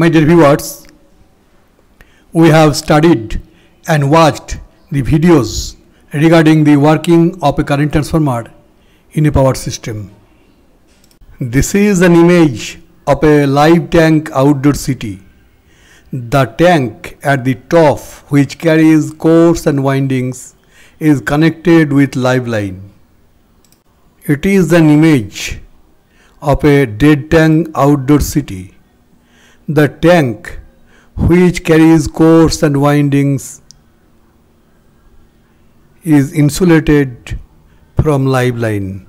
My dear viewers, we have studied and watched the videos regarding the working of a current transformer in a power system. This is an image of a live tank outdoor CT. The tank at the top which carries cores and windings is connected with live line. It is an image of a dead tank outdoor CT. The tank which carries cores and windings is insulated from live line.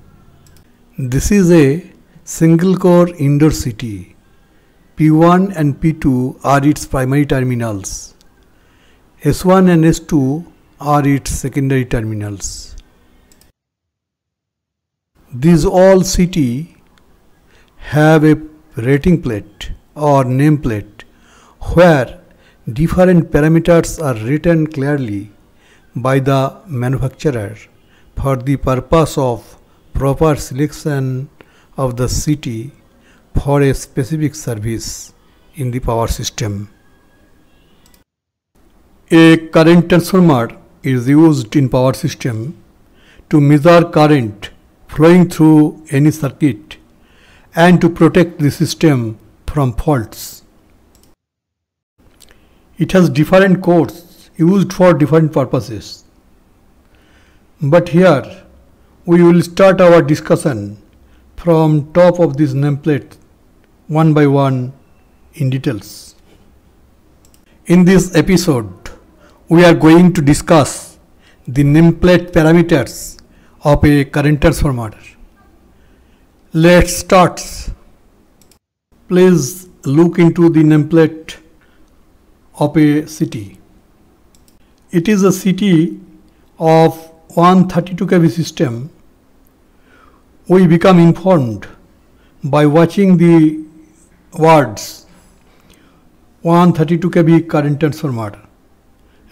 This is a single core indoor CT. P1 and P2 are its primary terminals. S1 and S2 are its secondary terminals. These all CT have a rating plate or nameplate where different parameters are written clearly by the manufacturer for the purpose of proper selection of the CT for a specific service in the power system. A current transformer is used in power system to measure current flowing through any circuit and to protect the system from faults. It has different codes used for different purposes. But here we will start our discussion from top of this nameplate one by one in details. In this episode, we are going to discuss the nameplate parameters of a current transformer. Let's start. Please look into the nameplate of a CT. It is a CT of 132 kV system. We become informed by watching the words 132 kV current transformer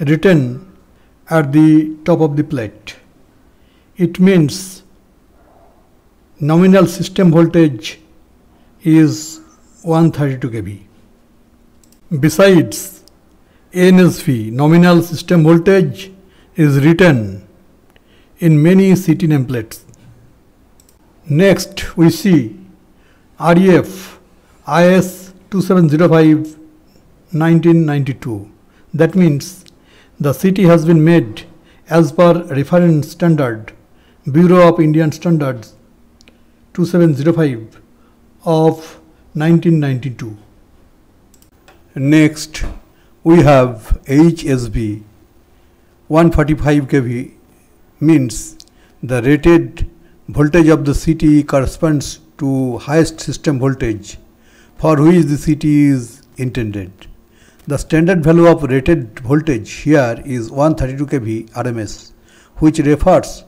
written at the top of the plate. It means nominal system voltage is 132 kV. Besides, NSV nominal system voltage is written in many CT nameplates. Next, we see REF IS 2705 1992. That means the CT has been made as per reference standard Bureau of Indian Standards 2705 of 1992. Next, we have HSV 145 kV means the rated voltage of the CT corresponds to highest system voltage for which the CT is intended. The standard value of rated voltage here is 132 kV RMS which refers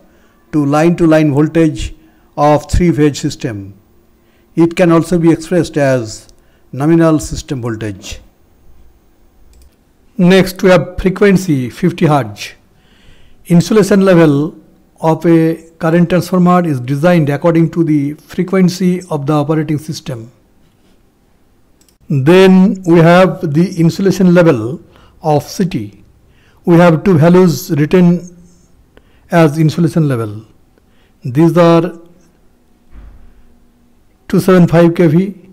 to line to line voltage of three phase system. It can also be expressed as nominal system voltage. Next we have frequency 50 Hz. Insulation level of a current transformer is designed according to the frequency of the operating system. Then we have the insulation level of CT. We have two values written as insulation level. These are 275 kV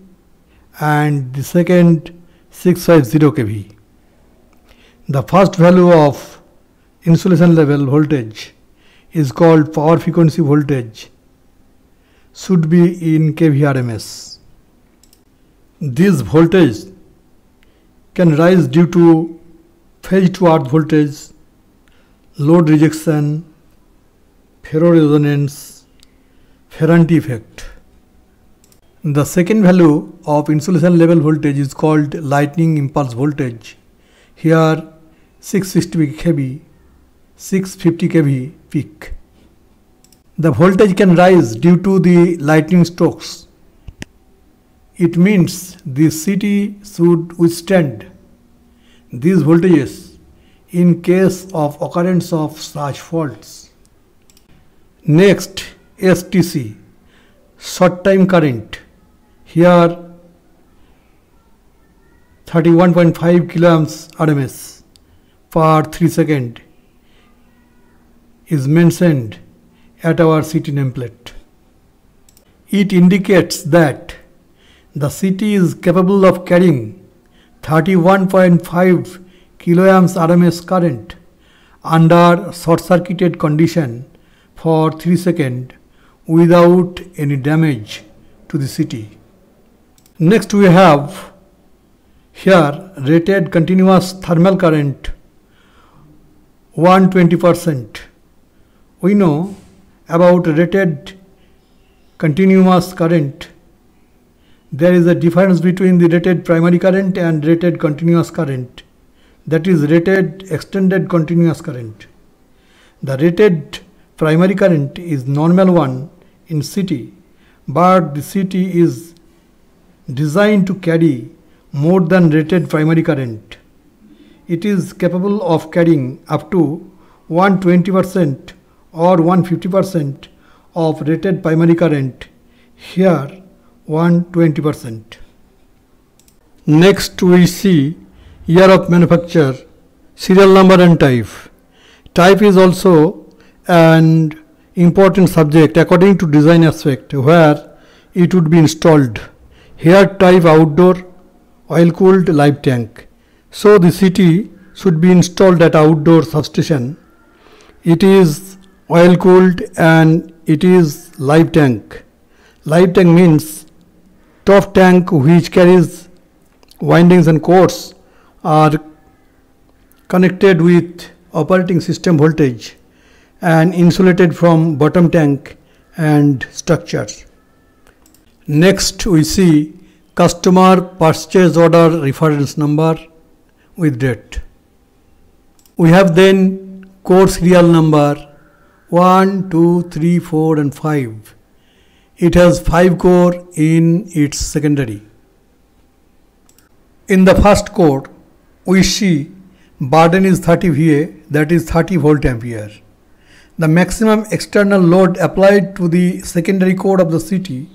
and the second 650 kV. The first value of insulation level voltage is called power frequency voltage should be in kVRMS. This voltage can rise due to phase to earth voltage, load rejection, ferroresonance, Ferranti effect. The second value of insulation level voltage is called lightning impulse voltage. Here 660 kV, 650 kV peak. The voltage can rise due to the lightning strokes. It means the CT should withstand these voltages in case of occurrence of such faults. Next, STC, short time current. Here, 31.5 kiloamps RMS per 3 second is mentioned at our CT nameplate. It indicates that the CT is capable of carrying 31.5 kiloamps RMS current under short circuited condition for 3 seconds without any damage to the CT. Next we have here rated continuous thermal current 120%. We know about rated continuous current. There is a difference between the rated primary current and rated continuous current. That is rated extended continuous current. The rated primary current is normal one in CT, but the CT is designed to carry more than rated primary current it is capable of carrying up to 120% or 150% of rated primary current here 120%. Next we see year of manufacture, serial number and type. Type is also an important subject according to design aspect where it would be installed. Here type outdoor oil cooled live tank so the CT should be installed at outdoor substation. It is oil cooled and it is live tank. Live tank means top tank which carries windings and cores are connected with operating system voltage and insulated from bottom tank and structures. Next we see customer purchase order reference number with date. We have then core serial number 1, 2, 3, 4 and 5. It has 5 core in its secondary. In the first core, we see burden is 30 VA that is 30 volt ampere. The maximum external load applied to the secondary core of the CT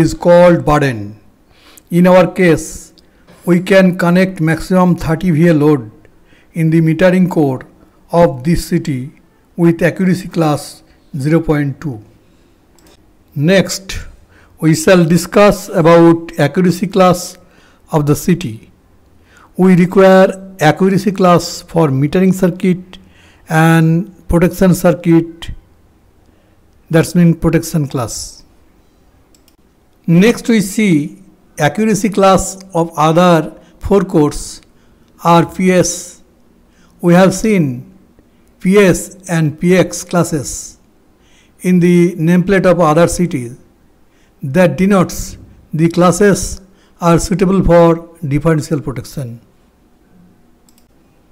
is called burden. In our case, we can connect maximum 30 VA load in the metering core of this CT with accuracy class 0.2. Next, we shall discuss about accuracy class of the CT. We require accuracy class for metering circuit and protection circuit that's mean protection class. Next we see accuracy class of other four cores are PS. We have seen PS and PX classes in the nameplate of other CTs that denotes the classes are suitable for differential protection.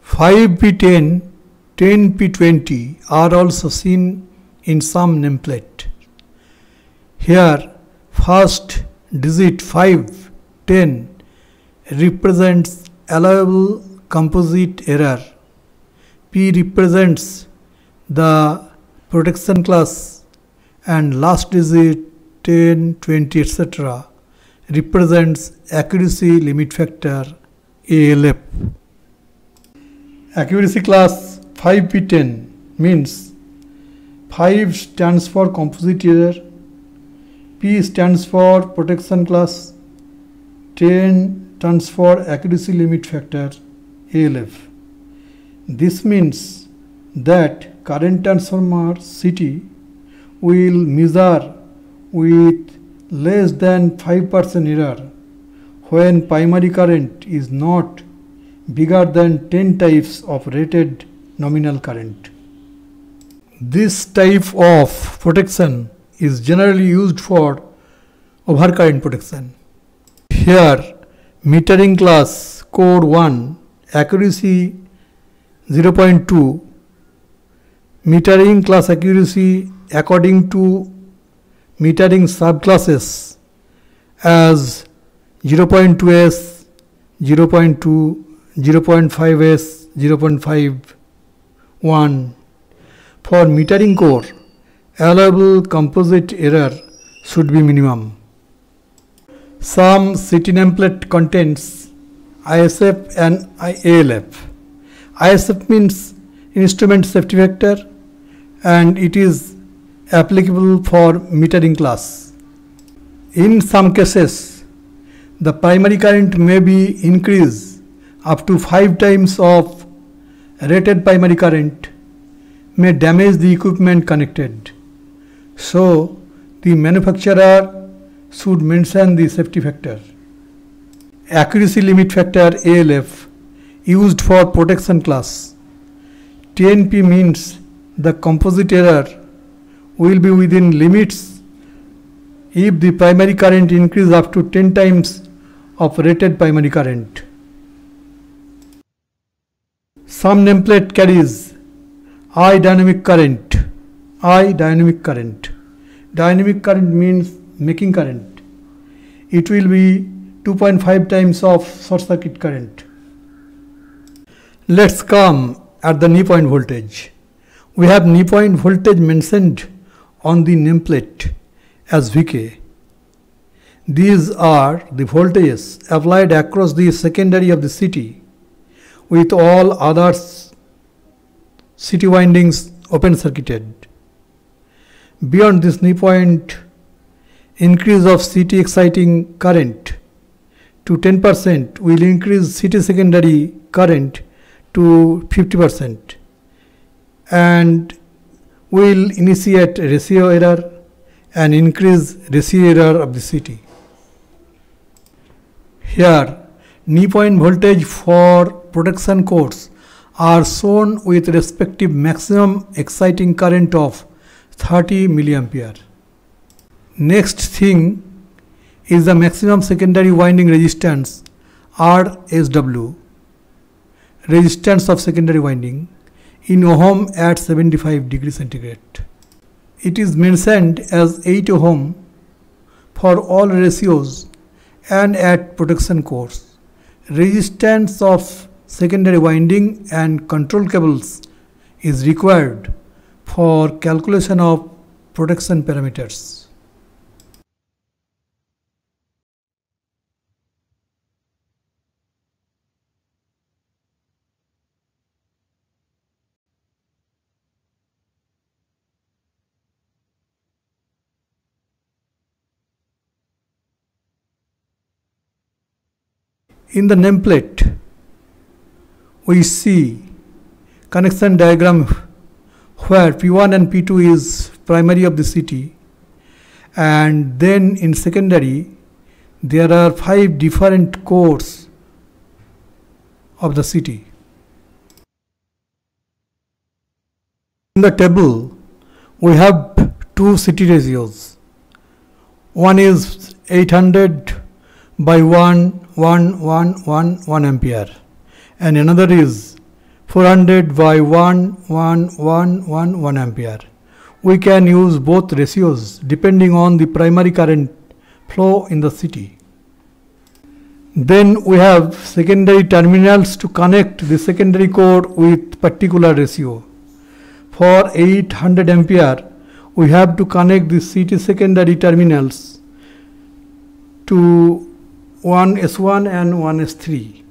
5P10, 10P20 are also seen in some nameplate. Here first digit 5, 10 represents allowable composite error. P represents the protection class and last digit 10, 20 etc. represents accuracy limit factor ALF. Accuracy class 5P10 means 5 stands for composite error P stands for protection class, 10 stands for accuracy limit factor, ALF. This means that current transformer CT will measure with less than 5% error when primary current is not bigger than 10 types of rated nominal current. This type of protection is generally used for overcurrent protection. Here metering class code 1 accuracy 0.2 metering class accuracy according to metering subclasses as 0.2s 0.2 0.5s 0.51 for metering core allowable composite error should be minimum. Some CT nameplate contains ISF and ALF. ISF means instrument safety factor and it is applicable for metering class. In some cases, the primary current may be increased up to 5 times of rated primary current may damage the equipment connected. So, the manufacturer should mention the safety factor. Accuracy limit factor ALF used for protection class. TNP means the composite error will be within limits if the primary current increases up to 10 times of rated primary current. Some nameplate carries I dynamic current. I dynamic current. Dynamic current means making current. It will be 2.5 times of short circuit current. Let's come at the knee point voltage. We have knee point voltage mentioned on the nameplate as Vk. These are the voltages applied across the secondary of the CT with all other CT windings open circuited. Beyond this knee point, increase of CT exciting current to 10% will increase CT secondary current to 50% and will initiate ratio error and increase ratio error of the CT. Here, knee point voltage for protection cores are shown with respective maximum exciting current of 30 milliampere. Next thing is the maximum secondary winding resistance RSW, resistance of secondary winding in ohm at 75 degree centigrade. It is mentioned as 8 ohm for all ratios and at protection cores. Resistance of secondary winding and control cables is required for calculation of protection parameters. In the nameplate, we see connection diagram where P1 and P2 is primary of the CT and then in secondary there are five different cores of the CT. In the table we have two CT ratios. One is 800 by 1 1 1 1 1 ampere and another is 400 by 1 1 1 1 1 ampere. We can use both ratios depending on the primary current flow in the CT. Then we have secondary terminals to connect the secondary core with particular ratio. For 800 ampere, we have to connect the CT secondary terminals to 1S1 and 1S3.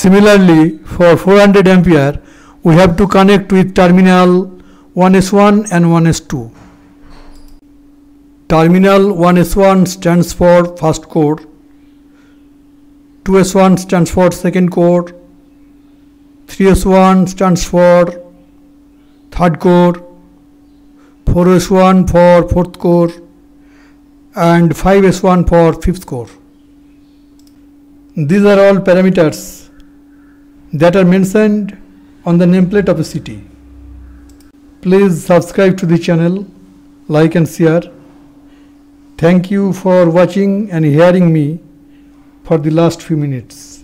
Similarly, for 400 ampere, we have to connect with terminal 1s1 and 1s2. Terminal 1s1 stands for first core, 2s1 stands for second core, 3s1 stands for third core, 4s1 for fourth core, and 5s1 for fifth core. These are all parameters that are mentioned on the nameplate of the CT. Please subscribe to the channel, like and share. Thank you for watching and hearing me for the last few minutes.